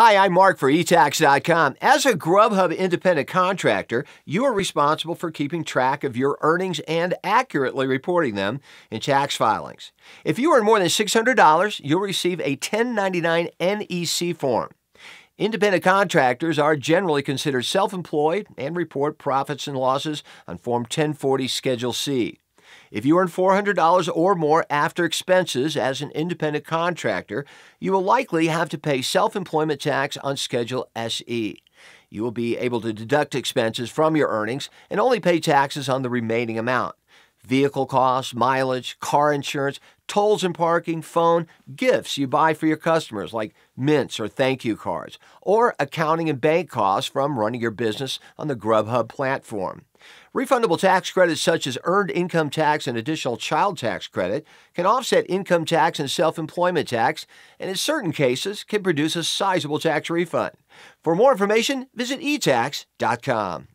Hi, I'm Mark for eTax.com. As a Grubhub independent contractor, you are responsible for keeping track of your earnings and accurately reporting them in tax filings. If you earn more than $600, you'll receive a 1099 NEC form. Independent contractors are generally considered self employed and report profits and losses on Form 1040 Schedule C. If you earn $400 or more after expenses as an independent contractor, you will likely have to pay self employment tax on Schedule SE. You will be able to deduct expenses from your earnings and only pay taxes on the remaining amount. Vehicle costs, mileage, car insurance, tolls and parking, phone, gifts you buy for your customers like mints or thank you cards, or accounting and bank costs from running your business on the Grubhub platform. Refundable tax credits such as earned income tax and additional child tax credit can offset income tax and self employment tax, and in certain cases can produce a sizable tax refund. For more information, visit etax.com.